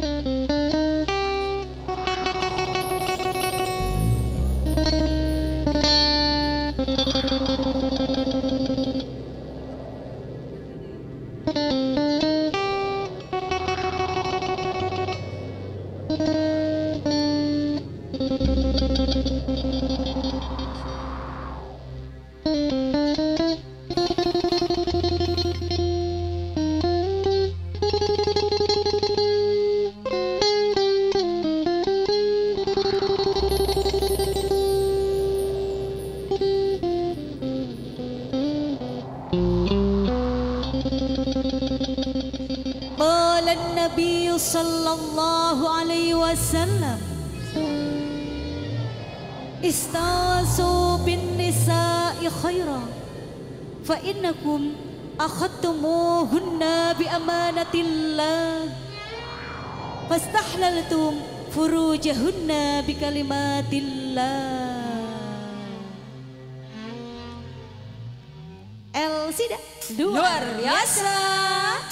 thank you Qala Nabi sallallahu alaihi wasallam Istasu bi amanatillah Fastahlaltum furujahunna bi kalimatillah Elsida, luar biasa!